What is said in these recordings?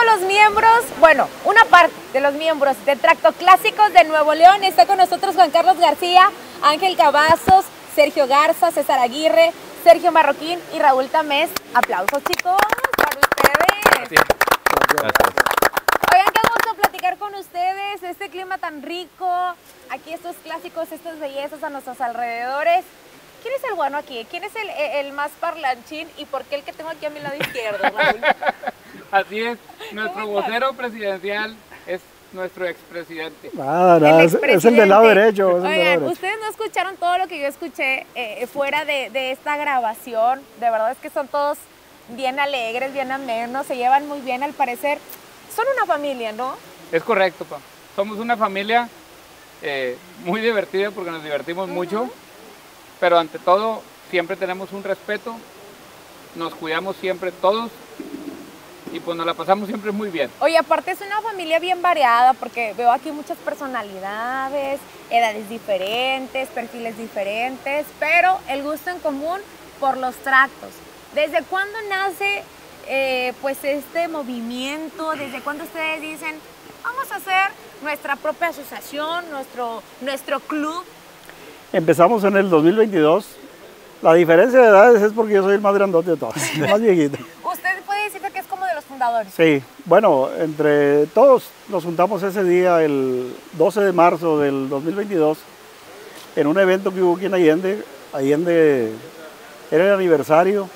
todos los miembros, bueno, una parte de los miembros de Tracto Clásicos de Nuevo León. Está con nosotros Juan Carlos García, Ángel Cavazos, Sergio Garza, César Aguirre, Sergio Marroquín y Raúl Tamés. Aplausos chicos para ustedes. Oigan, qué gusto platicar con ustedes, este clima tan rico, aquí estos clásicos, estas bellezas a nuestros alrededores. ¿Quién es el bueno aquí? ¿Quién es el, el más parlanchín y por qué el que tengo aquí a mi lado izquierdo, Raúl? Así es, nuestro vocero presidencial es nuestro expresidente. Nada, nada, es, es el del lado derecho. es el del lado Oigan, derecho. ustedes no escucharon todo lo que yo escuché eh, fuera de, de esta grabación. De verdad es que son todos bien alegres, bien amenos, se llevan muy bien al parecer. Son una familia, ¿no? Es correcto, pa. Somos una familia eh, muy divertida porque nos divertimos mucho, pero ante todo siempre tenemos un respeto, nos cuidamos siempre todos y pues nos la pasamos siempre muy bien. Oye, aparte es una familia bien variada porque veo aquí muchas personalidades, edades diferentes, perfiles diferentes, pero el gusto en común por los tractos. ¿Desde cuándo nace eh, pues este movimiento? ¿Desde cuándo ustedes dicen, vamos a hacer nuestra propia asociación, nuestro, nuestro club? Empezamos en el 2022. La diferencia de edades es porque yo soy el más grandote de todos, el más viejito. Usted puede decir que es como de los fundadores. Sí, bueno, entre todos nos juntamos ese día, el 12 de marzo del 2022, en un evento que hubo aquí en Allende. Allende era el aniversario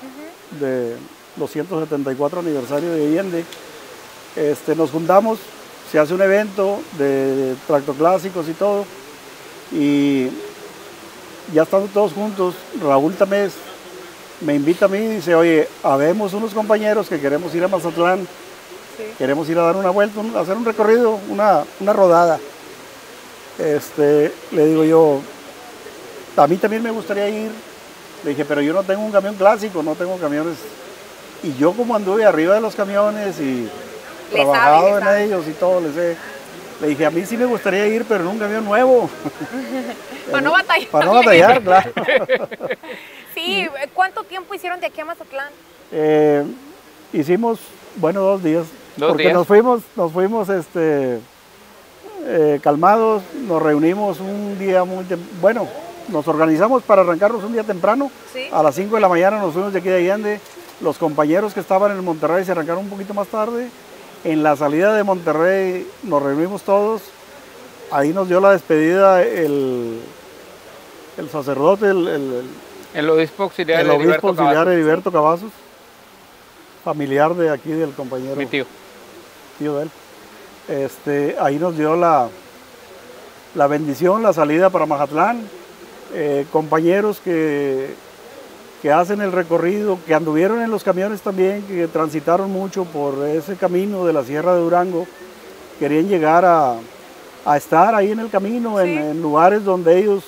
de los 174 aniversario de Allende. Este, nos juntamos, se hace un evento de tractoclásicos y todo, y ya estando todos juntos, Raúl Tamés me invita a mí y dice, oye, habemos unos compañeros que queremos ir a Mazatlán, queremos ir a dar una vuelta, un- hacer un recorrido, una, una rodada. Este, le digo yo, a mí también me gustaría ir. Le dije, pero yo no tengo un camión clásico, no tengo camiones. Y yo como anduve arriba de los camiones y Le trabajado sabe, en sabe. ellos y todo, le sé. Le dije, a mí sí me gustaría ir, pero en un camión nuevo. Para no batallar. Para no batallar, claro. Sí, ¿cuánto tiempo hicieron de aquí a Mazatlán? Eh, hicimos, bueno, dos días. Dos porque días. nos fuimos, nos fuimos este, eh, calmados, nos reunimos un día muy bueno, nos organizamos para arrancarnos un día temprano. Sí. A las 5 de la mañana nos fuimos de aquí de Allende. Los compañeros que estaban en Monterrey se arrancaron un poquito más tarde. En la salida de Monterrey nos reunimos todos. Ahí nos dio la despedida el, el sacerdote, el- el- El obispo auxiliar el obispo auxiliar Cavazos, Heriberto Cavazos, familiar de aquí del compañero mi tío. tío de él. Este, ahí nos dio la, la bendición, la salida para Mazatlán. Eh, compañeros que, que hacen el recorrido, que anduvieron en los camiones también, que transitaron mucho por ese camino de la Sierra de Durango, querían llegar a, a estar ahí en el camino, en, lugares donde ellos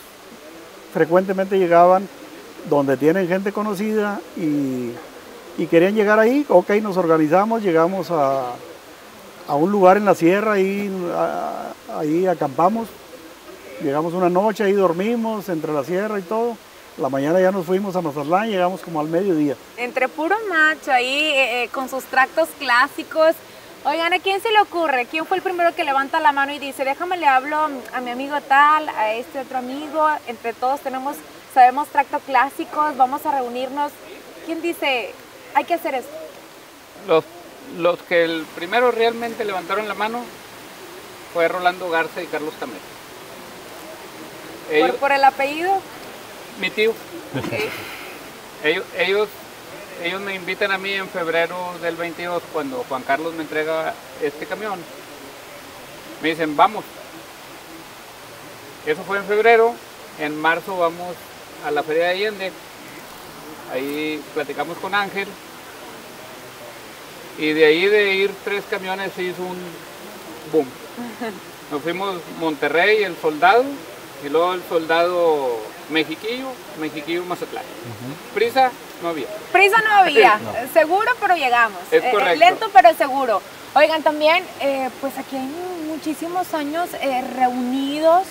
frecuentemente llegaban, donde tienen gente conocida y, y querían llegar ahí. Ok, nos organizamos, llegamos a, a un lugar en la sierra, ahí, a- ahí acampamos, llegamos una noche, ahí dormimos entre la sierra y todo. La mañana ya nos fuimos a Mazatlán, llegamos como al mediodía. Entre puro macho ahí, eh, eh, con sus tractos clásicos. Oigan, ¿a quién se le ocurre? ¿Quién fue el primero que levanta la mano y dice, déjame le hablo a mi amigo tal, a este otro amigo? Entre todos tenemos, sabemos tracto clásicos, vamos a reunirnos. ¿Quién dice, hay que hacer esto? Los, los que el primero realmente levantaron la mano fue Rolando Garza y Carlos Tamés. ¿Por, el apellido? Mi tío, ellos, ellos, ellos me invitan a mí en febrero del 22 cuando Juan Carlos me entrega este camión. Me dicen, vamos. Eso fue en febrero. En marzo vamos a la Feria de Allende. Ahí platicamos con Ángel. Y de ahí de ir tres camiones se hizo un boom. Nos fuimos Monterrey, el soldado, y luego el soldado Mexiquillo, Mexiquillo Mazatlán. Prisa no había. Prisa no había, seguro pero llegamos. Es Eh, correcto. lento pero seguro. Oigan, también, eh, pues aquí hay muchísimos años eh, reunidos.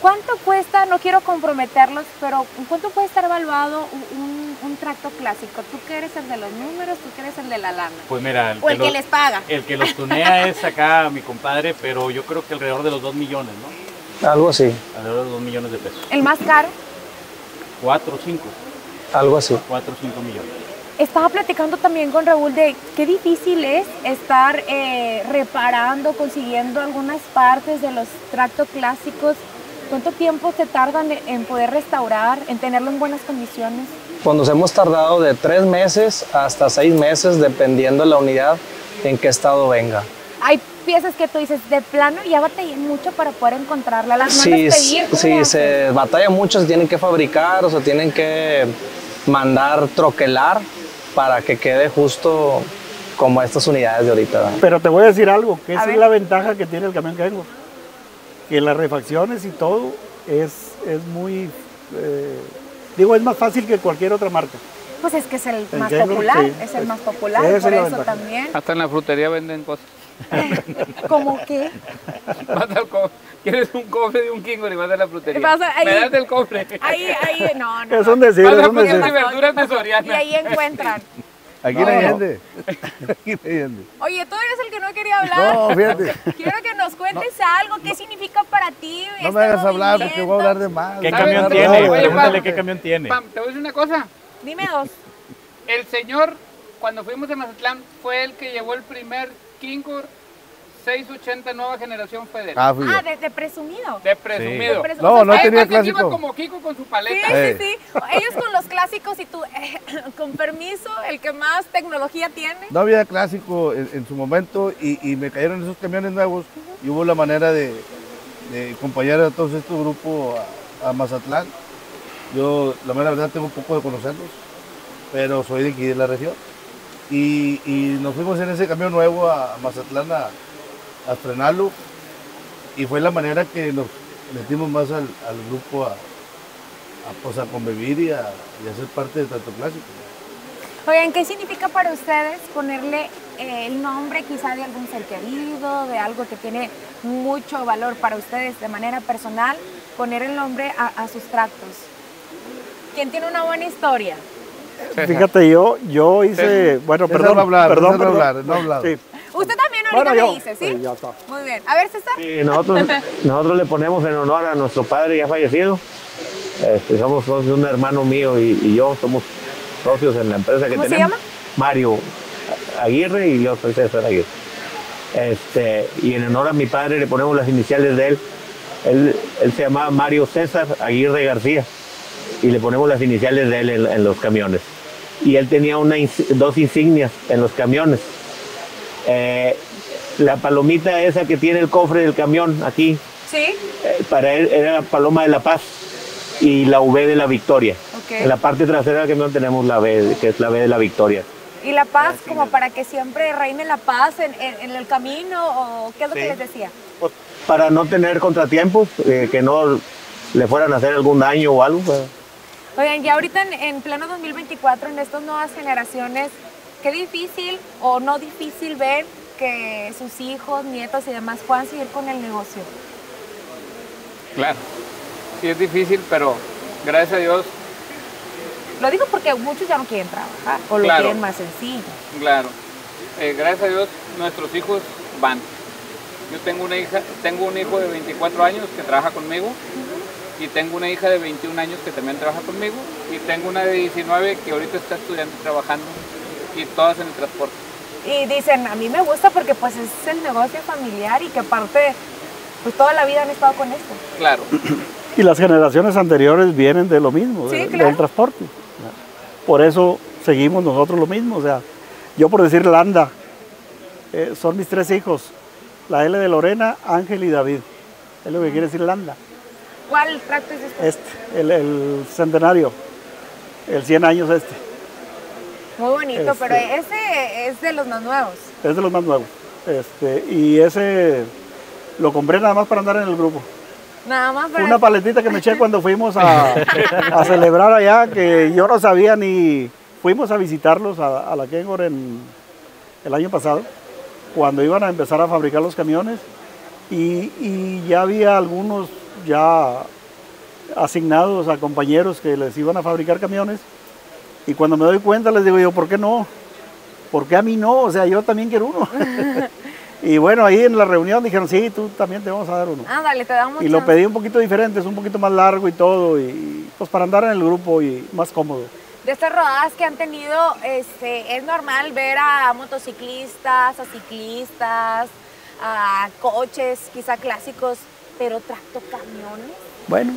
¿Cuánto cuesta, no quiero comprometerlos, pero cuánto puede estar evaluado un, un un tracto clásico? ¿Tú que eres el de los números? ¿Tú que eres el de la lana? Pues mira, el, ¿O el que les paga? el que los tunea es acá mi compadre, pero yo creo que alrededor de los 2 millones, ¿no? Algo así, Alrededor de 2 millones de pesos. ¿El más caro? 4 o 5, algo así. 4 o 5 millones. Estaba platicando también con Raúl de qué difícil es estar eh, reparando, consiguiendo algunas partes de los tractos clásicos. ¿Cuánto tiempo se tardan en- poder restaurar, en tenerlo en buenas condiciones? Pues nos hemos tardado de tres meses hasta seis meses, dependiendo de la unidad en qué estado venga. Hay piezas que tú dices, de plano ya batallé mucho para poder encontrarla. Las Si, mandas pedir. ¿cómo le si haces? se batalla mucho, se tienen que fabricar o se tienen que mandar troquelar para que quede justo como estas unidades de ahorita. ¿verdad? Pero te voy a decir algo, que A esa ver. es la ventaja que tiene el camión Kengo. Que las refacciones y todo es, es muy, eh, digo, es más fácil que cualquier otra marca. Pues es que es el El más Kengo, popular, sí, es el es- más popular, es por la eso ventaja. también. Hasta en la frutería venden cosas. ¿Cómo qué? Vas al co- ¿Quieres un cofre de un Kingo y vas a la frutería? Vas a- ahí- Me das del cofre. Ahí, ahí, no, no. Es un decir, Vas es un y decir. verduras de Y Soriana. ahí encuentran. Aquí No, no hay no. gente. Aquí no hay gente. Oye, tú eres el que no quería hablar. No, fíjate. Quiero que nos cuentes algo. ¿Qué significa para ti? No este me hagas hablar porque voy a hablar de más. ¿Qué ¿Sabes camión tiene? Oye, Pregúntale qué camión tiene. Pam, te voy a decir una cosa. Dime dos. El señor, cuando fuimos a Mazatlán, fue el que llevó el primer Kingo 680 nueva generación Federal. Ah. Ah, de, de presumido. De presumido. De presu- No, o sea, no ¿Sabes tenía cuántos iba clásico. como Kiko con su Sí, paleta? sí, Eh. sí. Ellos con los clásicos y tú, eh, con permiso, el que más tecnología tiene. No había clásico en, en su momento y, y me cayeron esos camiones nuevos y hubo la manera de, de acompañar a todos estos grupos a, a Mazatlán. Yo, la mera verdad, tengo un poco de conocerlos, pero soy de aquí de la región. Y, nos fuimos en ese camión nuevo a Mazatlán a, a estrenarlo y fue la manera que nos metimos más al, grupo a, a, pues, a convivir y a, y a ser parte de tanto clásico. Oigan, ¿qué significa para ustedes ponerle eh, el nombre quizá de algún ser querido, de algo que tiene mucho valor para ustedes de manera personal, poner el nombre a, a sus tractos? ¿Quién tiene una buena historia? Fíjate, yo, yo hice, bueno, perdón, hablar, perdón, hablar, no ha hablado. Sí. Usted también ahorita Bueno, me dice, ¿sí? sí, ya está. Muy bien. A ver, César. Sí, nosotros, nosotros le ponemos en honor a nuestro padre ya fallecido. Este, somos socios, un hermano mío y, y yo somos socios en la empresa que ¿Cómo se tenemos. llama? Mario Aguirre y yo soy César Aguirre. Este, y en honor a mi padre le ponemos las iniciales de él. Él, él se llamaba Mario César Aguirre García y le ponemos las iniciales de él en, en los camiones. Y él tenía una, dos insignias en los camiones. Eh, la palomita esa que tiene el cofre del camión aquí, Sí. eh, para él era la paloma de la paz y la V de la victoria. Ok. En la parte trasera del camión tenemos la V, que es la V de la victoria. ¿Y la paz como para que siempre reine la paz en, en- en el camino o qué es lo que Sí. les decía? Para no tener contratiempos, eh, que no le fueran a hacer algún daño o algo. pues. Oigan, ya ahorita en, en pleno 2024, en estas nuevas generaciones, qué difícil o no difícil ver que sus hijos, nietos y demás puedan seguir con el negocio. Claro. Sí, es difícil, pero gracias a Dios, Lo digo porque muchos ya no quieren trabajar o lo Claro. quieren más sencillo. claro. Eh, gracias a Dios, nuestros hijos van. Yo tengo una hija, tengo un hijo de 24 años que trabaja conmigo y tengo una hija de 21 años que también trabaja conmigo y tengo una de 19 que ahorita está estudiando y trabajando y todas en el transporte. Y dicen, a mí me gusta porque pues es el negocio familiar y que aparte, pues toda la vida han estado con esto. Claro. Y las generaciones anteriores vienen de lo mismo, Sí, de- claro. del transporte. Por eso seguimos nosotros lo mismo. O sea, yo por decir Landa, eh, son mis tres hijos, la L de Lorena, Ángel y David. Es lo que quiere decir Landa. ¿Cuál tracto es este? Este, el, el centenario, el 100 años este, Muy bonito, Este- pero ese es de los más nuevos. es de los más nuevos. Este, y ese lo compré nada más para andar en el grupo. Nada más para... una paletita que me eché cuando fuimos a, a celebrar allá, que yo no sabía ni... Fuimos a visitarlos a, a la Kengor en el año pasado, cuando iban a empezar a fabricar los camiones, y, y ya había algunos ya asignados a compañeros que les iban a fabricar camiones, Y cuando me doy cuenta les digo yo, ¿por qué no? ¿Por qué a mí no? O sea, yo también quiero uno. y bueno, ahí en la reunión dijeron, sí, tú también te vamos a dar uno. Ándale, te damos Y lo pedí un poquito diferente, es un poquito más largo y todo, y pues para andar en el grupo y más cómodo. De estas rodadas que han tenido, este, es normal ver a motociclistas, a ciclistas, a coches quizá clásicos, pero tractocamiones Bueno,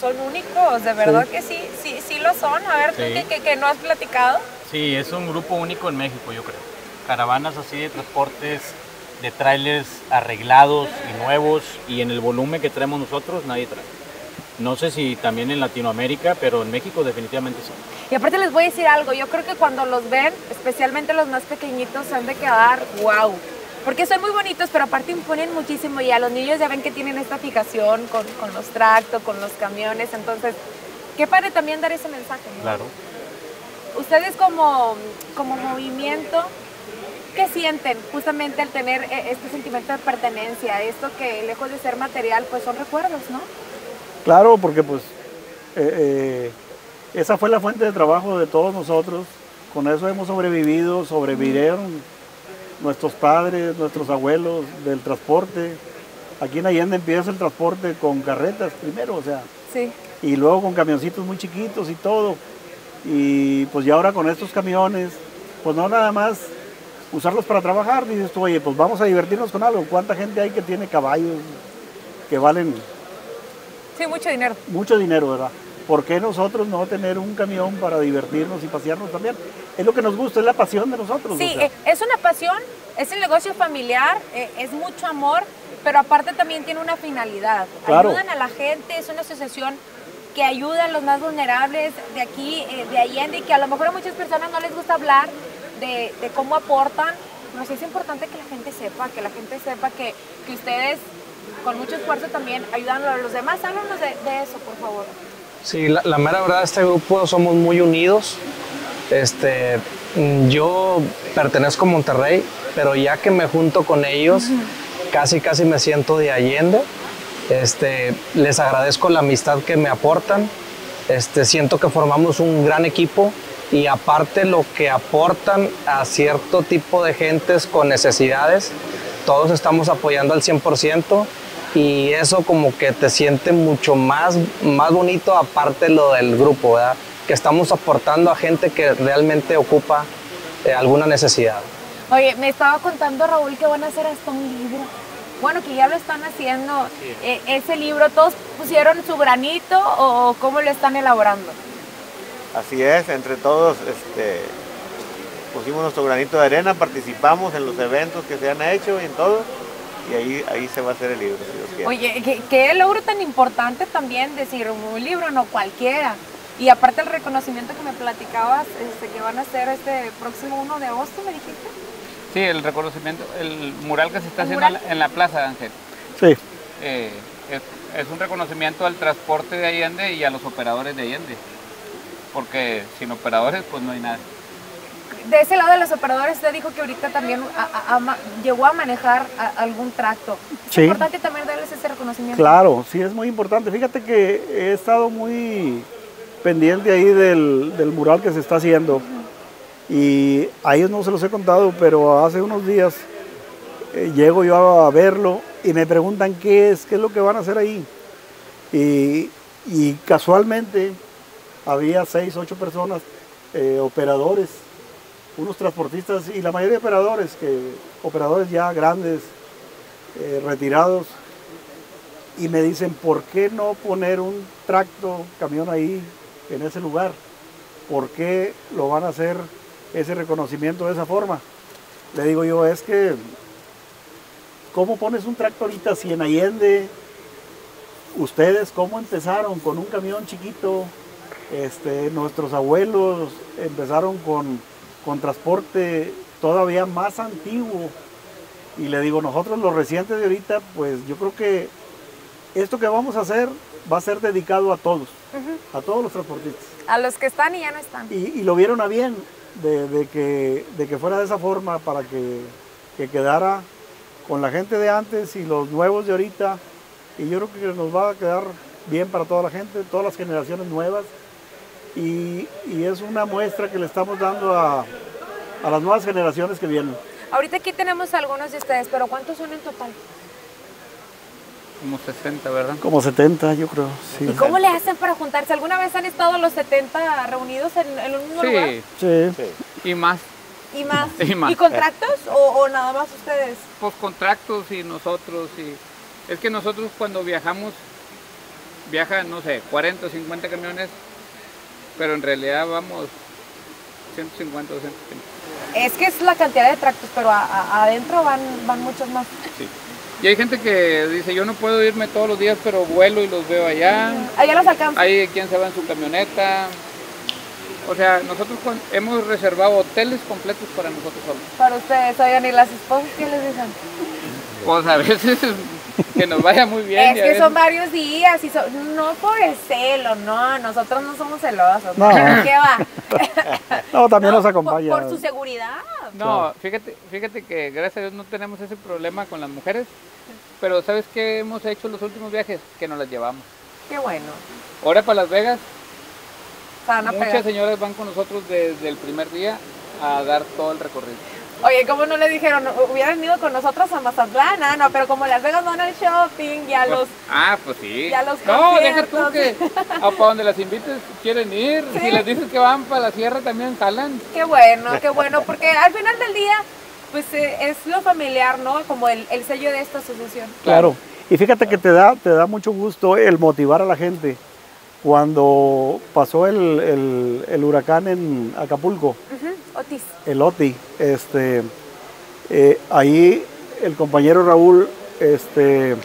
son únicos, de verdad que sí, sí, sí lo son. A ver, tú Sí. que, que- que no has platicado. Sí, es un grupo único en México, yo creo. Caravanas así de transportes, de trailers arreglados y nuevos y en el volumen que traemos nosotros nadie trae. No sé si también en Latinoamérica, pero en México definitivamente sí. Y aparte les voy a decir algo, yo creo que cuando los ven, especialmente los más pequeñitos, se han de quedar wow. Porque son muy bonitos, pero aparte imponen muchísimo y a los niños ya ven que tienen esta fijación con, con los tractos, con los camiones, entonces, qué padre también dar ese mensaje. ¿no? Claro. Ustedes como, como movimiento, ¿qué sienten justamente al tener eh, este sentimiento de pertenencia? Esto que lejos de ser material, pues son recuerdos, ¿no? claro, porque pues eh, eh, esa fue la fuente de trabajo de todos nosotros. Con eso hemos sobrevivido, sobrevivieron nuestros padres, nuestros abuelos del transporte. Aquí en Allende empieza el transporte con carretas primero, o sea, Sí. y luego con camioncitos muy chiquitos y todo. Y pues ya ahora con estos camiones, pues no nada más usarlos para trabajar, dices tú, oye, pues vamos a divertirnos con algo. ¿Cuánta gente hay que tiene caballos que valen Sí, mucho dinero. mucho dinero, verdad? ¿Por qué nosotros no tener un camión para divertirnos y pasearnos también? Es lo que nos gusta, es la pasión de nosotros. Sí, o sea. eh, es una pasión, es el negocio familiar, eh, es mucho amor, pero aparte también tiene una finalidad. Claro. Ayudan a la gente, es una asociación que ayuda a los más vulnerables de aquí, eh, de Allende, y que a lo mejor a muchas personas no les gusta hablar de, de cómo aportan. Pero sí es importante que la gente sepa, que la gente sepa que, que ustedes con mucho esfuerzo también ayudan a los demás. Háblanos de, de eso, por favor. Sí, la, la mera verdad, este grupo somos muy unidos. Este, mm, yo pertenezco a Monterrey, pero ya que me junto con ellos, casi casi me siento de Allende. Este, les agradezco la amistad que me aportan. Este, siento que formamos un gran equipo y aparte lo que aportan a cierto tipo de gentes con necesidades, todos estamos apoyando al 100% y eso como que te siente mucho más, más bonito aparte lo del grupo, ¿verdad? Que estamos aportando a gente que realmente ocupa eh, alguna necesidad. Oye, me estaba contando Raúl que van a hacer hasta un libro. Bueno, que ya lo están haciendo. Eh, ese libro, ¿todos pusieron su granito o cómo lo están elaborando? Así es, entre todos este, pusimos nuestro granito de arena, participamos en los eventos que se han hecho y en todo, y ahí, ahí se va a hacer el libro, si Dios. Oye, ¿qué, qué logro tan importante también decir un libro, no cualquiera. Y aparte el reconocimiento que me platicabas, este, que van a hacer este próximo 1 de agosto, me dijiste. Sí, el reconocimiento, el mural que se está ¿El haciendo en mural? la, en la plaza, Ángel, Sí, eh, es, es un reconocimiento al transporte de Allende y a los operadores de Allende. Porque sin operadores, pues no hay nada. De ese lado de los operadores, usted dijo que ahorita también a- a- a ma- llegó a manejar algún tracto. Es Sí. importante también darles ese reconocimiento. Claro, sí es muy importante. Fíjate que he estado muy pendiente ahí del, del mural que se está haciendo. Y a ellos no se los he contado, pero hace unos días eh, llego yo a verlo y me preguntan qué es, qué es lo que van a hacer ahí. Y, y casualmente había seis, ocho personas, eh, operadores, unos transportistas y la mayoría de operadores, que, operadores ya grandes, eh, retirados, y me dicen, ¿por qué no poner un tracto, camión ahí, en ese lugar? ¿Por qué lo van a hacer ese reconocimiento de esa forma? Le digo yo, es que, ¿cómo pones un tracto ahorita si en Allende, ustedes cómo empezaron con un camión chiquito? Este, nuestros abuelos empezaron con, con transporte todavía más antiguo. Y le digo, nosotros los recientes de ahorita, pues yo creo que esto que vamos a hacer va a ser dedicado a todos, a todos los transportistas. A los que están y ya no están. Y, y lo vieron a bien de, de que, de que fuera de esa forma para que, que quedara con la gente de antes y los nuevos de ahorita. Y yo creo que nos va a quedar bien para toda la gente, todas las generaciones nuevas. Y, y es una muestra que le estamos dando a, a las nuevas generaciones que vienen. Ahorita aquí tenemos algunos de ustedes, pero ¿cuántos son en total? Como 60, ¿verdad? Como 70, yo creo. Sí. ¿Y cómo le hacen para juntarse? ¿Alguna vez han estado los 70 reunidos en, en un mismo lugar? Sí, Sí. y más. ¿Y más? Y más. contratos o, o nada más ustedes? Pues contratos y nosotros. y Es que nosotros cuando viajamos, viajan, no sé, 40 o 50 camiones, pero en realidad vamos 150 o 150. Es que es la cantidad de tractos, pero a- a- adentro van, van muchos más. Sí. Y hay gente que dice, yo no puedo irme todos los días, pero vuelo y los veo allá. Allá los alcanzan. Hay quien se va en su camioneta. O sea, nosotros hemos reservado hoteles completos para nosotros solos. Para ustedes, oigan, ¿y las esposas qué les dicen? Pues a veces que nos vaya muy bien. es que son varios días y son, no por el celo, no, nosotros no somos celosos. No. ¿Qué va? No, también No, nos acompaña. Por, por su seguridad. No, fíjate, fíjate que gracias a Dios no tenemos ese problema con las mujeres. Pero ¿sabes qué hemos hecho en los últimos viajes? Que nos las llevamos. Qué bueno. Ahora para Las Vegas, Se van a muchas pegar. señoras van con nosotros desde el primer día a dar todo el recorrido. Oye, ¿cómo no le dijeron? Hubieran ido con nosotros a Mazatlán, ah, no, pero como Las Vegas van al shopping y a los... Ah, pues sí. Y a los no, deja tú que a para donde las invites quieren ir. Sí. Si les dices que van para la sierra también jalan. Qué bueno, qué bueno, porque al final del día, pues eh, es lo familiar, ¿no? Como el, el sello de esta asociación. Claro. Y fíjate que te da, te da mucho gusto el motivar a la gente. Cuando pasó el, el- el huracán en Acapulco, Ujú, Otis. el OTI, este, eh, ahí el compañero Raúl este,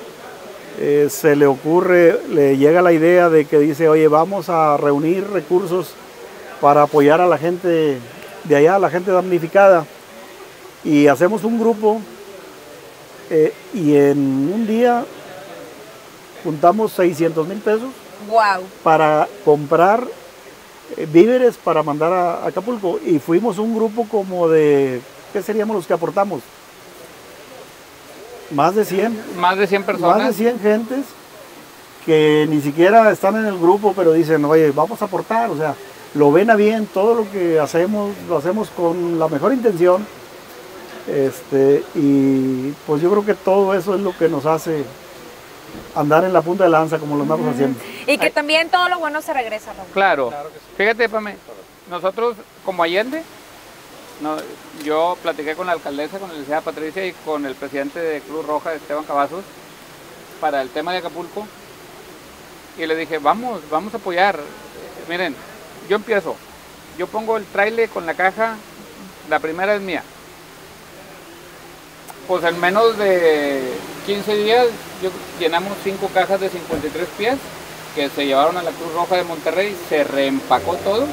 eh, se le ocurre, le llega la idea de que dice, oye, vamos a reunir recursos para apoyar a la gente de allá, a la gente damnificada. Y hacemos un grupo eh, y en un día juntamos 600 mil pesos Wow. para comprar víveres para mandar a Acapulco. Y fuimos un grupo como de, ¿qué seríamos los que aportamos? Más de 100. Más de 100 personas. Más de 100 gentes que ni siquiera están en el grupo, pero dicen, oye, vamos a aportar. O sea, lo ven a bien, todo lo que hacemos, lo hacemos con la mejor intención. Este, y pues yo creo que todo eso es lo que nos hace andar en la punta de lanza como lo andamos haciendo. Y que también todo lo bueno se regresa, Raúl. Claro. Fíjate, Pame, nosotros como Allende, no, yo platiqué con la alcaldesa, con la licenciada Patricia y con el presidente de Cruz Roja, Esteban Cavazos, para el tema de Acapulco. Y le dije, vamos, vamos a apoyar. Eh, Miren, yo empiezo. Yo pongo el trailer con la caja, la primera es mía. Pues en menos de 15 días yo, llenamos cinco cajas de 53 pies que se llevaron a la Cruz Roja de Monterrey, se reempacó todo.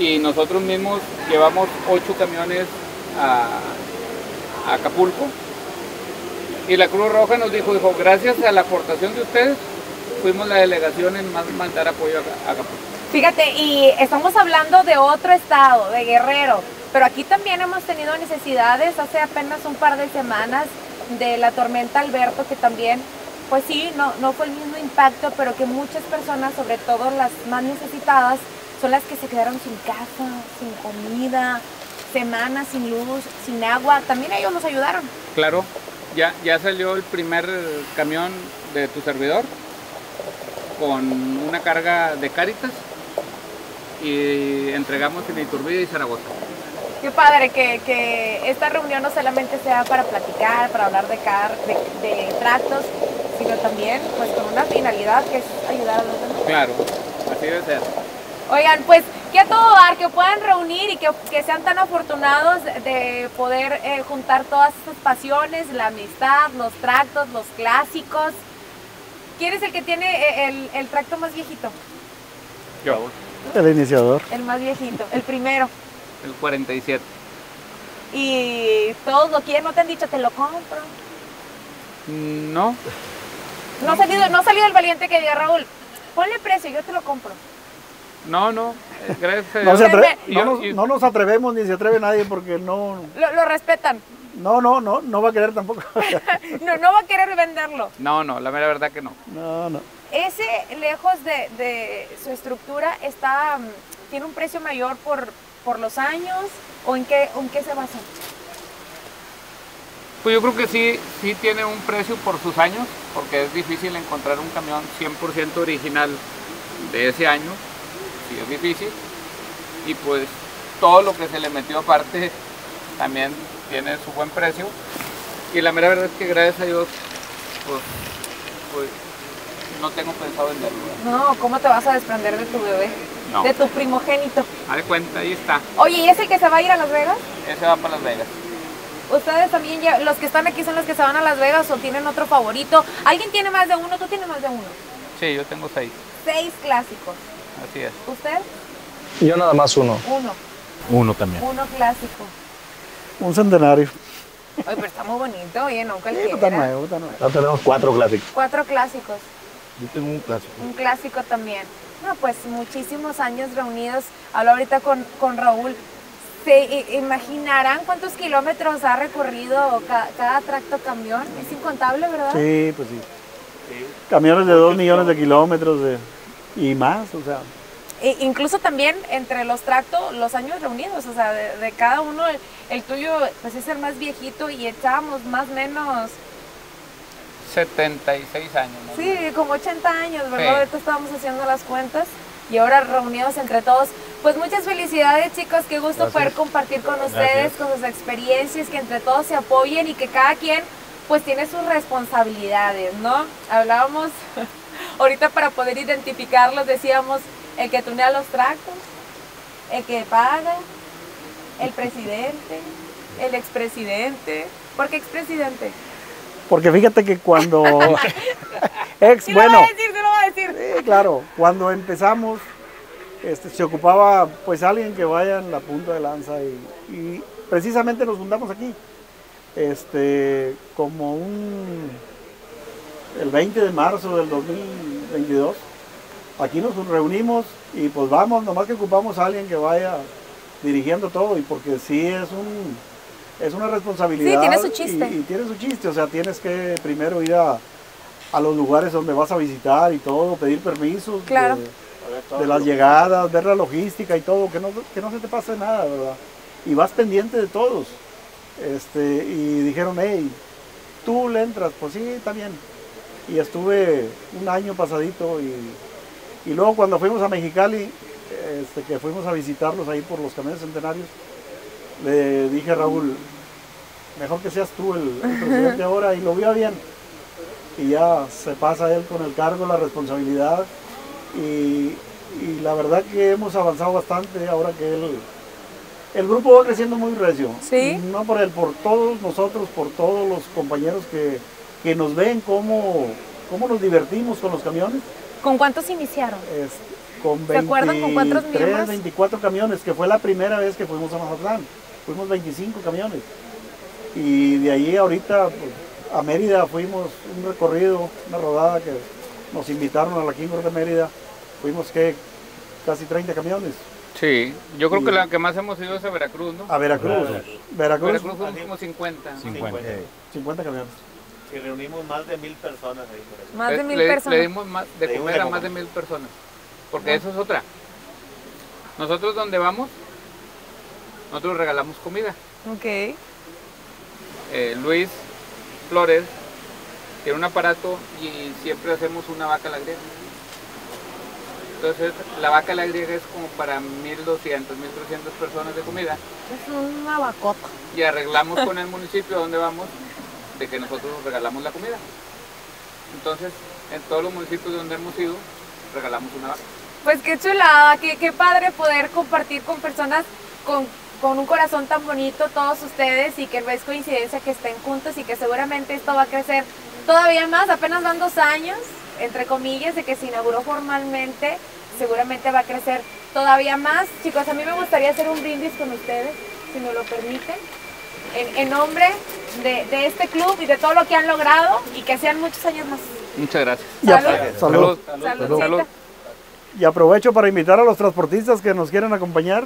Y nosotros mismos llevamos ocho camiones a, a Acapulco. Y la Cruz Roja nos dijo, dijo, gracias a la aportación de ustedes fuimos la delegación en mandar apoyo a Acapulco. Fíjate, y estamos hablando de otro estado, de Guerrero, pero aquí también hemos tenido necesidades hace apenas un par de semanas de la tormenta Alberto, que también, pues sí, no, no fue el mismo impacto, pero que muchas personas, sobre todo las más necesitadas, son las que se quedaron sin casa, sin comida, semanas sin luz, sin agua. También ellos nos ayudaron. Claro, ya, ya salió el primer camión de tu servidor con una carga de Cáritas y entregamos en Iturbide y Zaragoza. Qué padre que, que esta reunión no solamente sea para platicar, para hablar de, car de, de tractos, sino también pues con una finalidad que es ayudar a los demás. Claro, así debe ser. Oigan, pues que a todo dar, que puedan reunir y que, que sean tan afortunados de, de poder eh, juntar todas estas pasiones, la amistad, los tractos, los clásicos. ¿Quién es el que tiene eh, el, el tracto más viejito? Yo, El iniciador. El más viejito, el primero. El 47. Y todos lo quieren, no te han dicho, te lo compro. No, No ha salido, no ha salido el valiente que diga Raúl, ponle precio, yo te lo compro. no, no, eh, gracias No, se atre- Y no nos, no nos atrevemos ni se atreve nadie porque no, Lo, lo respetan. no, no, no, no va a querer tampoco. No, no va a querer venderlo. No, no, la mera verdad que no. No, no. ese, lejos de, de su estructura, está, mm, tiene un precio mayor por, por los años o en qué, en qué se basa? Pues yo creo que sí, sí tiene un precio por sus años, porque es difícil encontrar un camión 100% original de ese año, sí es difícil, y pues todo lo que se le metió aparte también tiene su buen precio, y la mera verdad es que gracias a Dios, pues, pues no tengo pensado venderlo. No, ¿cómo te vas a desprender de tu bebé? No. De tu primogénito. Haz de cuenta, ahí está, Oye, ¿y ese que se va a ir a Las Vegas? ese va para Las Vegas. Ustedes también, ya- los que están aquí son los que se van a Las Vegas o tienen otro favorito. ¿Alguien tiene más de uno? ¿Tú tienes más de uno? Sí, yo tengo seis, Seis clásicos. así es. ¿Usted? Yo nada más uno. Uno. Uno también. Uno clásico. Un centenario. Oye, pero está muy bonito, oye, no Sí, cualquiera. está nuevo, está nuevo. Tenemos cuatro clásicos. Cuatro clásicos. Yo tengo un clásico. Un clásico también. No, pues muchísimos años reunidos. Hablo ahorita con, con Raúl. ¿Se imaginarán cuántos kilómetros ha recorrido ca- cada tracto camión? Es incontable, ¿verdad? Sí, pues sí. Camiones de dos millones de kilómetros de- y más, o sea. E- incluso también entre los tractos, los años reunidos, o sea, de, de cada uno, el, el tuyo pues es el más viejito y echábamos más o menos, 76 años. ¿no? sí, como 80 años, ¿verdad? Sí. Ahorita estábamos haciendo las cuentas y ahora reunidos entre todos. Pues muchas felicidades chicos, qué gusto poder compartir con ustedes, con sus experiencias, que entre todos se apoyen y que cada quien pues tiene sus responsabilidades, ¿no? Hablábamos ahorita para poder identificarlos, decíamos el que tunea los tractos, el que paga, el presidente, el expresidente. ¿Por qué expresidente? Porque fíjate que cuando. ex, Sí lo bueno. va a decir, sí lo va a decir. Sí, claro, cuando empezamos este, se ocupaba pues alguien que vaya en la punta de lanza y, y precisamente nos juntamos aquí. Este, como un el 20 de marzo del 2022. Aquí nos reunimos y pues vamos, nomás que ocupamos a alguien que vaya dirigiendo todo y porque sí es un es una responsabilidad. Sí, tiene su chiste. Y, y tiene su chiste, o sea, tienes que primero ir a, a los lugares donde vas a visitar y todo, pedir permisos Claro. de, de las llegadas, ver la logística y todo, que no, que no se te pase nada, ¿verdad? Y vas pendiente de todos. Este, y dijeron, hey, tú le entras, pues sí, está bien. Y estuve un año pasadito y, y luego cuando fuimos a Mexicali, este, que fuimos a visitarlos ahí por los caminos centenarios, le dije a Raúl, mejor que seas tú el, el presidente ahora y lo vio bien. Y ya se pasa él con el cargo, la responsabilidad y, y la verdad que hemos avanzado bastante ahora que él... El grupo va creciendo muy recio. Sí. No por él, por todos nosotros, por todos los compañeros que, que nos ven cómo, cómo nos divertimos con los camiones. ¿Con cuántos iniciaron? Es, con ¿Se acuerdan con cuántos 23, miembros? 24 camiones, que fue la primera vez que fuimos a Mazatlán. Fuimos 25 camiones. Y de ahí ahorita pues, a Mérida fuimos un recorrido, una rodada que nos invitaron a la King de Mérida. Fuimos que casi 30 camiones. Sí, yo creo que Y- la que más hemos ido es a Veracruz, ¿no? A Veracruz. Veracruz, Veracruz fuimos como 50. 50. 50 camiones. Si reunimos más de mil personas ahí por ahí. Más de mil le, personas. le dimos más, de comer a más de mil personas. Porque eso es otra. Nosotros donde vamos, nosotros regalamos comida. Ok. Eh, Luis Flores tiene un aparato y siempre hacemos una vaca a la griega. Entonces la vaca a la griega es como para 1200, 1300 personas de comida Es una bacota. y arreglamos con el municipio donde vamos de que nosotros regalamos la comida. Entonces en todos los municipios donde hemos ido regalamos una vaca. Pues qué chulada, qué, qué padre poder compartir con personas con, con un corazón tan bonito, todos ustedes, y que no es coincidencia que estén juntos y que seguramente esto va a crecer todavía más. Apenas van dos años, entre comillas, de que se inauguró formalmente. Seguramente va a crecer todavía más. Chicos, a mí me gustaría hacer un brindis con ustedes, si me lo permiten. En, en nombre de, de este club y de todo lo que han logrado y que sean muchos años más. Muchas gracias. Salud. salud. Saludcita. Salud. Y aprovecho para invitar a los transportistas que nos quieren acompañar.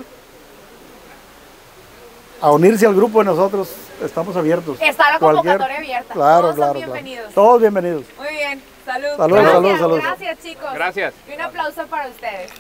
a unirse al grupo de nosotros, estamos abiertos. Está la Cualquier- convocatoria abierta. Claro, Todos claro, son claro. bienvenidos. Todos bienvenidos. Muy bien. Salud. Salud, gracias, salud, salud. Gracias, chicos. Gracias. Y un aplauso para ustedes.